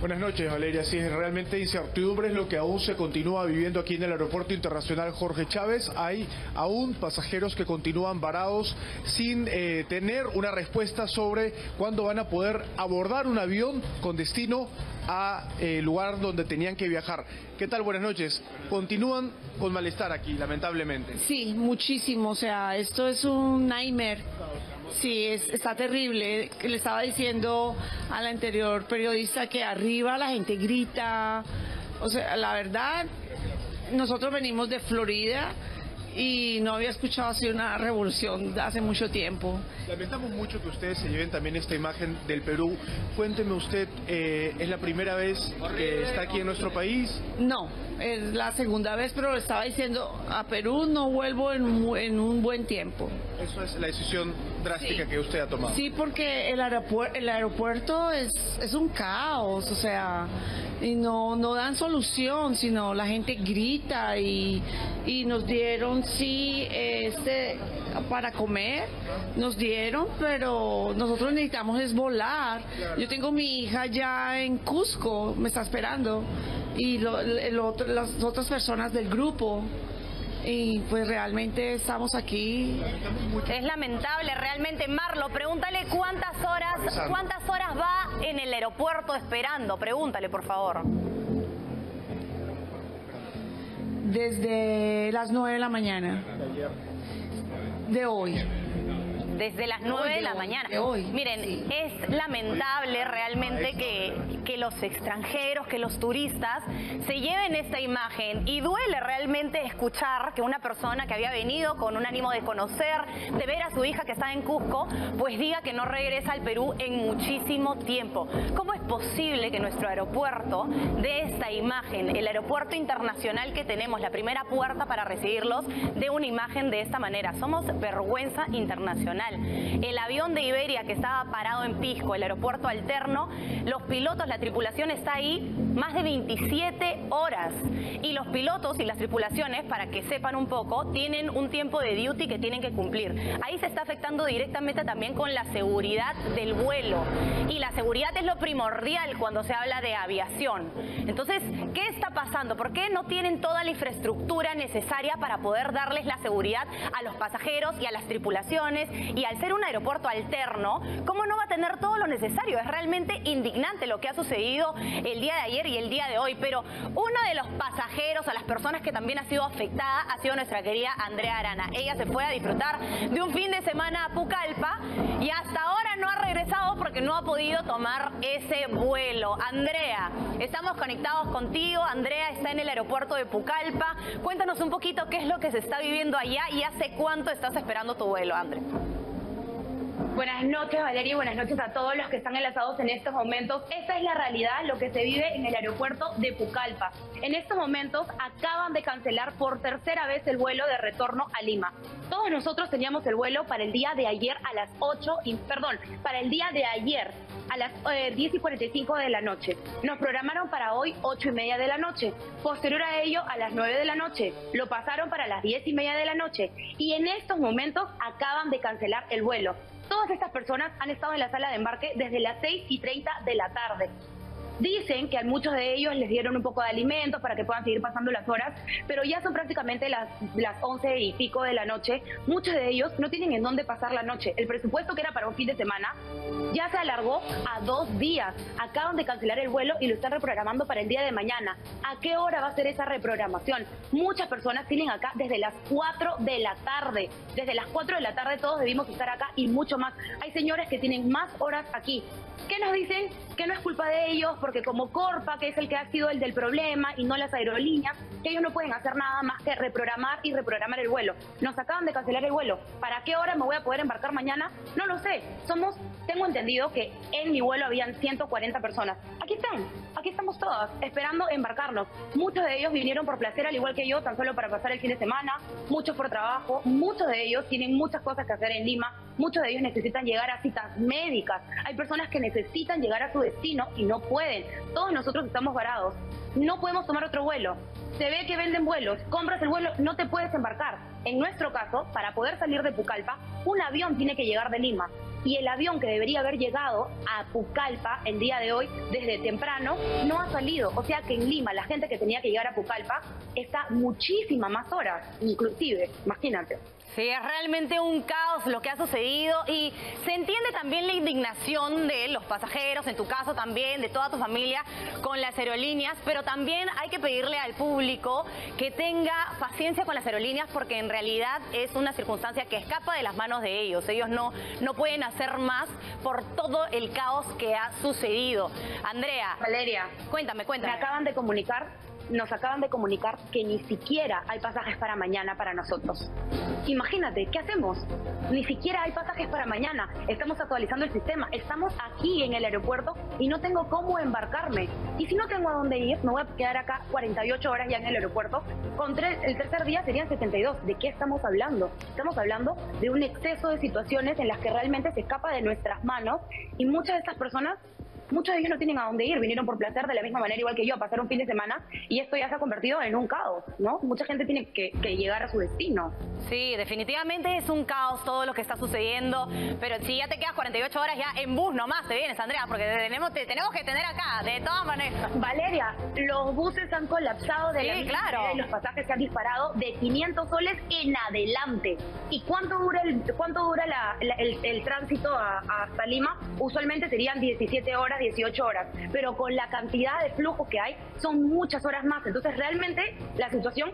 Buenas noches, Valeria. Sí, realmente incertidumbre es lo que aún se continúa viviendo aquí en el Aeropuerto Internacional Jorge Chávez. Hay aún pasajeros que continúan varados sin eh, tener una respuesta sobre cuándo van a poder abordar un avión con destino a eh, lugar donde tenían que viajar. ¿Qué tal? Buenas noches. Continúan con malestar aquí, lamentablemente. Sí, muchísimo. O sea, esto es un nightmare. Sí, está terrible. Le estaba diciendo al anterior periodista que arriba la gente grita. O sea, la verdad, nosotros venimos de Florida y no había escuchado así una revolución hace mucho tiempo. Lamentamos mucho que ustedes se lleven también esta imagen del Perú. Cuénteme usted, eh, ¿es la primera vez que está aquí en nuestro país? No, es la segunda vez, pero estaba diciendo, a Perú no vuelvo en, un buen tiempo. Eso es la decisión drástica que usted ha tomado. Sí, porque el, aeropuerto, el aeropuerto es, es un caos, o sea, y no, no dan solución, sino la gente grita y, y nos dieron, sí, este, para comer, nos dieron, pero nosotros necesitamos es volar. Yo tengo mi hija ya en Cusco, me está esperando, y las otras personas del grupo y pues realmente estamos aquí. Es lamentable, realmente. Marlo, pregúntale cuántas horas, cuántas horas va en el aeropuerto esperando. Pregúntale, por favor. Desde las nueve de la mañana. De hoy desde las 9 de la mañana. Miren, es lamentable realmente que, que los extranjeros, que los turistas se lleven esta imagen y duele realmente escuchar que una persona que había venido con un ánimo de conocer, de ver a su hija que está en Cusco, pues diga que no regresa al Perú en muchísimo tiempo. ¿Cómo es posible que nuestro aeropuerto de esta imagen, el aeropuerto internacional que tenemos, la primera puerta para recibirlos, de una imagen de esta manera? Somos vergüenza internacional. El avión de Iberia que estaba parado en Pisco, el aeropuerto alterno, los pilotos, la tripulación está ahí más de 27 horas. Y los pilotos y las tripulaciones, para que sepan un poco, tienen un tiempo de duty que tienen que cumplir. Ahí se está afectando directamente también con la seguridad del vuelo. Y la seguridad es lo primordial cuando se habla de aviación. Entonces, ¿qué está pasando? ¿Por qué no tienen toda la infraestructura necesaria para poder darles la seguridad a los pasajeros y a las tripulaciones al ser un aeropuerto alterno, ¿cómo no va a tener todo lo necesario? Es realmente indignante lo que ha sucedido el día de ayer y el día de hoy, pero uno de los pasajeros, a las personas que también ha sido afectada, ha sido nuestra querida Andrea Arana. Ella se fue a disfrutar de un fin de semana a Pucallpa y hasta ahora no ha regresado porque no ha podido tomar ese vuelo. Andrea, estamos conectados contigo. Andrea está en el aeropuerto de Pucallpa. Cuéntanos un poquito qué es lo que se está viviendo allá y hace cuánto estás esperando tu vuelo, Andrea. Buenas noches, Valeria, y buenas noches a todos los que están enlazados en estos momentos. Esta es la realidad, lo que se vive en el aeropuerto de Pucallpa. En estos momentos acaban de cancelar por tercera vez el vuelo de retorno a Lima. Todos nosotros teníamos el vuelo para el día de ayer a las 8, y, perdón, para el día de ayer a las 10 eh, y 45 de la noche. Nos programaron para hoy 8 y media de la noche. Posterior a ello, a las 9 de la noche. Lo pasaron para las 10 y media de la noche. Y en estos momentos acaban de cancelar el vuelo. Todas estas personas han estado en la sala de embarque desde las 6 y 30 de la tarde. Dicen que a muchos de ellos les dieron un poco de alimentos para que puedan seguir pasando las horas, pero ya son prácticamente las, las 11 y pico de la noche. Muchos de ellos no tienen en dónde pasar la noche. El presupuesto que era para un fin de semana ya se alargó a dos días. Acaban de cancelar el vuelo y lo están reprogramando para el día de mañana. ¿A qué hora va a ser esa reprogramación? Muchas personas tienen acá desde las 4 de la tarde. Desde las 4 de la tarde todos debimos estar acá y mucho más. Hay señores que tienen más horas aquí. ¿Qué nos dicen? Que no es culpa de ellos, como Corpa, que es el que ha sido el del problema, y no las aerolíneas, que ellos no pueden hacer nada más que reprogramar y reprogramar el vuelo. Nos acaban de cancelar el vuelo. ¿Para qué hora me voy a poder embarcar mañana? No lo sé. Somos, tengo entendido que en mi vuelo habían 140 personas. Aquí están, aquí estamos todas, esperando embarcarnos. Muchos de ellos vinieron por placer, al igual que yo, tan solo para pasar el fin de semana, muchos por trabajo, muchos de ellos tienen muchas cosas que hacer en Lima, muchos de ellos necesitan llegar a citas médicas. Hay personas que necesitan llegar a su destino y no pueden. Todos nosotros estamos varados. No podemos tomar otro vuelo. Se ve que venden vuelos, compras el vuelo, no te puedes embarcar. En nuestro caso, para poder salir de Pucallpa, un avión tiene que llegar de Lima. y el avión que debería haber llegado a Pucallpa el día de hoy desde temprano no ha salido. O sea que en Lima la gente que tenía que llegar a Pucallpa está muchísimas más horas, inclusive, imagínate. Sí, es realmente un caos lo que ha sucedido y se entiende también la indignación de los pasajeros, en tu caso también, de toda tu familia con las aerolíneas, pero también hay que pedirle al público que tenga paciencia con las aerolíneas porque en realidad es una circunstancia que escapa de las manos de ellos. Ellos no, no pueden hacer más por todo el caos que ha sucedido. Andrea. Valeria. Cuéntame, cuéntame. Me acaban de comunicar nos acaban de comunicar que ni siquiera hay pasajes para mañana para nosotros. Imagínate, ¿qué hacemos? Ni siquiera hay pasajes para mañana. Estamos actualizando el sistema. Estamos aquí en el aeropuerto y no tengo cómo embarcarme. Y si no tengo a dónde ir, me voy a quedar acá 48 horas ya en el aeropuerto. Con el tercer día serían 72. ¿De qué estamos hablando? Estamos hablando de un exceso de situaciones en las que realmente se escapa de nuestras manos y muchas de estas personas muchos de ellos no tienen a dónde ir, vinieron por placer de la misma manera igual que yo, a pasar un fin de semana y esto ya se ha convertido en un caos, ¿no? Mucha gente tiene que, llegar a su destino. Sí, definitivamente es un caos todo lo que está sucediendo, pero si ya te quedas 48 horas ya en bus nomás te vienes, Andrea, porque tenemos, te tenemos que tener acá, de todas maneras. Valeria, los buses han colapsado de la claro. y los pasajes se han disparado de 500 soles en adelante. ¿Y cuánto dura el, cuánto dura el, tránsito hasta Lima? Usualmente serían 17 horas 18 horas, pero con la cantidad de flujo que hay, son muchas horas más. Entonces, realmente la situación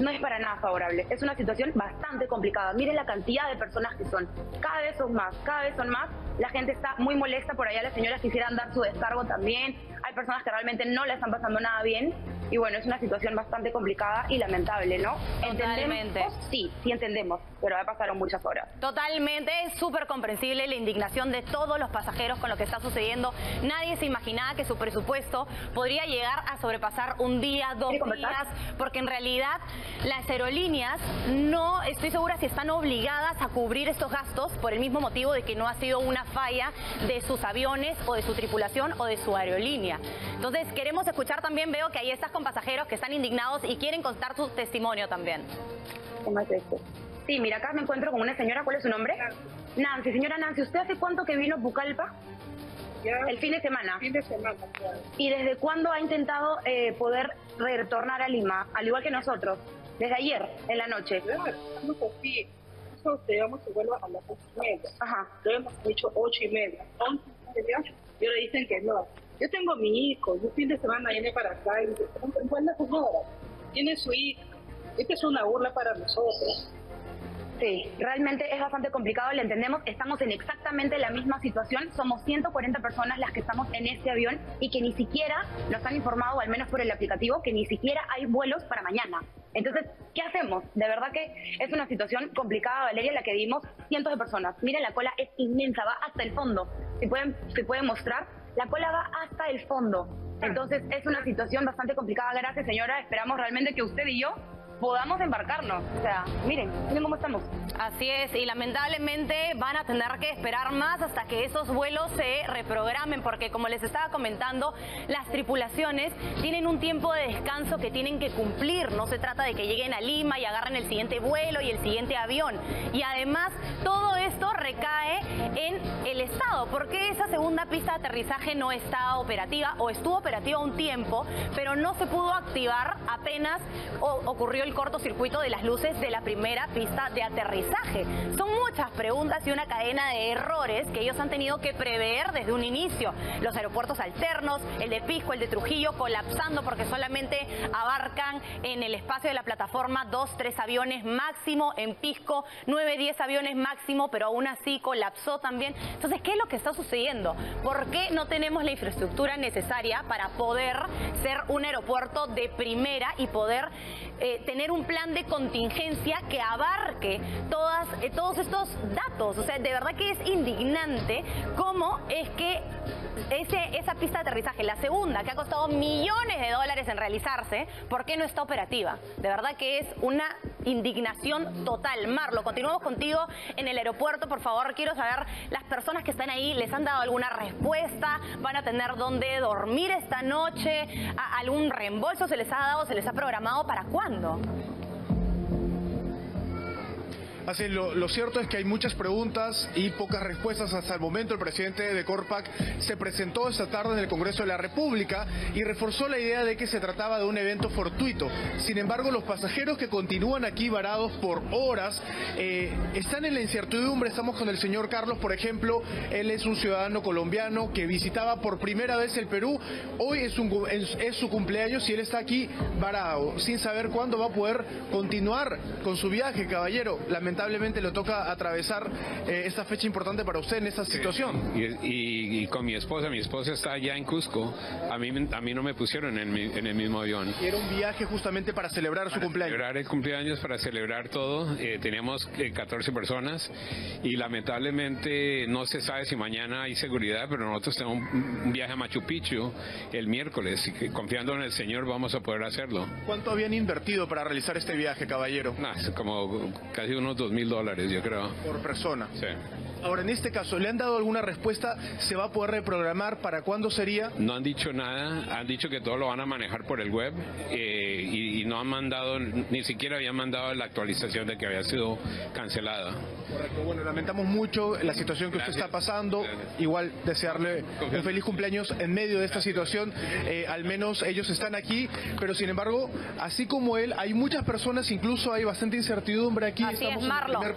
no es para nada favorable. Es una situación bastante complicada. Miren la cantidad de personas que son. Cada vez son más, cada vez son más. La gente está muy molesta por allá. Las señoras quisieran dar su descargo también. Hay personas que realmente no le están pasando nada bien. Y bueno, es una situación bastante complicada y lamentable, ¿no? Totalmente. Sí, sí entendemos, pero ya pasaron muchas horas. Totalmente, es súper comprensible la indignación de todos los pasajeros con lo que está sucediendo. Nadie se imaginaba que su presupuesto podría llegar a sobrepasar un día, dos días, porque en realidad las aerolíneas no estoy segura si están obligadas a cubrir estos gastos por el mismo motivo de que no ha sido una falla de sus aviones o de su tripulación o de su aerolínea. Entonces queremos escuchar también, veo que ahí estás con pasajeros que están indignados y quieren contar su testimonio también. ¿Cómo es esto? Sí, mira, acá me encuentro con una señora, ¿cuál es su nombre? Nancy. Señora Nancy, ¿usted hace cuánto que vino a Pucallpa? el fin de semana. Fin de semana, ¿Y desde cuándo ha intentado eh, poder retornar a Lima, al igual que nosotros? Desde ayer, en la noche. Claro, estamos así. Nosotros llegamos y vuelvo a las ocho y media. Ajá. Lo hemos hecho ocho y media. Once y media. Y ahora dicen que no. Yo tengo mi hijo, yo fin de semana viene para acá y dice, ¿cuál es señora? Tiene su hijo. Esta es una burla para nosotros. Sí, realmente es bastante complicado, le entendemos. Estamos en exactamente la misma situación. Somos 140 personas las que estamos en este avión y que ni siquiera nos han informado, al menos por el aplicativo, que ni siquiera hay vuelos para mañana. Entonces, ¿qué hacemos? De verdad que es una situación complicada, Valeria, la que vimos cientos de personas. Miren, la cola es inmensa, va hasta el fondo. Si pueden, si pueden mostrar, la cola va hasta el fondo. Entonces, es una situación bastante complicada. Gracias, señora. Esperamos realmente que usted y yo podamos embarcarnos. O sea, miren, miren cómo estamos. Así es, y lamentablemente van a tener que esperar más hasta que esos vuelos se reprogramen, porque como les estaba comentando, las tripulaciones tienen un tiempo de descanso que tienen que cumplir. No se trata de que lleguen a Lima y agarren el siguiente vuelo y el siguiente avión. Y además, todo esto recae en el Estado, porque esa segunda pista de aterrizaje no está operativa o estuvo operativa un tiempo, pero no se pudo activar apenas ocurrió el cortocircuito de las luces de la primera pista de aterrizaje. Son muchas preguntas y una cadena de errores que ellos han tenido que prever desde un inicio. Los aeropuertos alternos, el de Pisco, el de Trujillo, colapsando porque solamente abarcan en el espacio de la plataforma dos, tres aviones máximo, en Pisco nueve, diez aviones máximo, pero aún así colapsó también. Entonces, ¿qué es lo que está sucediendo? ¿Por qué no tenemos la infraestructura necesaria para poder ser un aeropuerto de primera y poder eh, tener un plan de contingencia que abarque todas, eh, todos estos datos. O sea, de verdad que es indignante cómo es que ese, esa pista de aterrizaje, la segunda, que ha costado millones de dólares en realizarse, ¿por qué no está operativa? De verdad que es una indignación total. Marlo, continuamos contigo en el aeropuerto. Por favor, quiero saber, las personas que están ahí, ¿les han dado alguna respuesta? ¿Van a tener dónde dormir esta noche? ¿Algún reembolso se les ha dado, se les ha programado para cuándo? Así, lo, cierto es que hay muchas preguntas y pocas respuestas hasta el momento. El presidente de Corpac se presentó esta tarde en el Congreso de la República y reforzó la idea de que se trataba de un evento fortuito. Sin embargo, los pasajeros que continúan aquí varados por horas eh, están en la incertidumbre. Estamos con el señor Carlos, por ejemplo. Él es un ciudadano colombiano que visitaba por primera vez el Perú. Hoy es, es su cumpleaños y él está aquí varado, sin saber cuándo va a poder continuar con su viaje, caballero. Lamentablemente le toca atravesar eh, esta fecha importante para usted en esta situación. Y, y- y con mi esposa, mi esposa está allá en Cusco, a mí, a mí no me pusieron en, mi- en el mismo avión. Y era un viaje justamente para celebrar su Para cumpleaños. celebrar el cumpleaños, para celebrar todo, eh, teníamos eh, 14 personas y lamentablemente no se sabe si mañana hay seguridad, pero nosotros tenemos un, viaje a Machu Picchu el miércoles y que confiando en el Señor vamos a poder hacerlo. ¿Cuánto habían invertido para realizar este viaje, caballero? Nah, como casi unos dos mil dólares, yo creo. Por persona. Sí. Ahora, en este caso, ¿le han dado alguna respuesta? ¿Se va a poder reprogramar? ¿Para cuándo sería? No han dicho nada, han dicho que todo lo van a manejar por el web eh, y, y no han mandado, ni siquiera habían mandado la actualización de que había sido cancelada. Correcto. Bueno, lamentamos mucho la situación que usted está pasando. Gracias. Igual desearle un feliz cumpleaños en medio de esta situación. Eh, al menos ellos están aquí, pero sin embargo, así como él, hay muchas personas, incluso hay bastante incertidumbre aquí. Así es, Estamos en el Marlon. primer